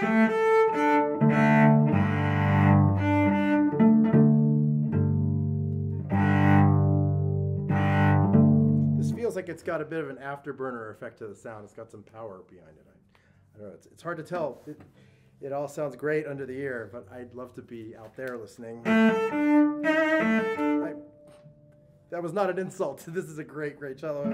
This feels like it's got a bit of an afterburner effect to the sound. It's got some power behind it. I, I don't know. It's, it's hard to tell. It, it all sounds great under the ear, but I'd love to be out there listening. I, that was not an insult. This is a great, great cello.